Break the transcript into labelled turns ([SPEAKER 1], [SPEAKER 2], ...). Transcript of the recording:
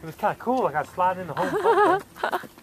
[SPEAKER 1] It was kind of cool, like I was sliding in the whole